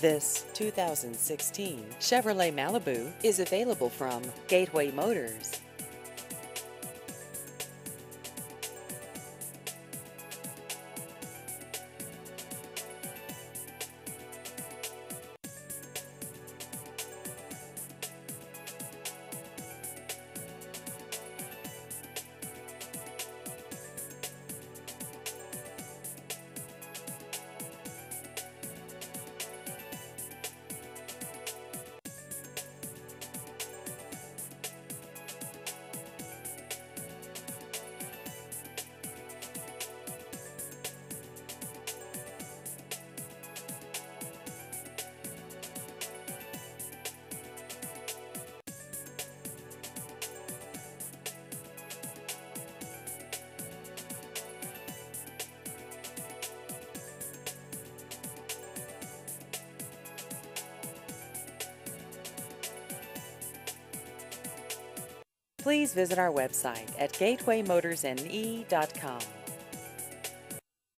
This 2016 Chevrolet Malibu is available from Gateway Motors. Please visit our website at gatewaymotorsne.com.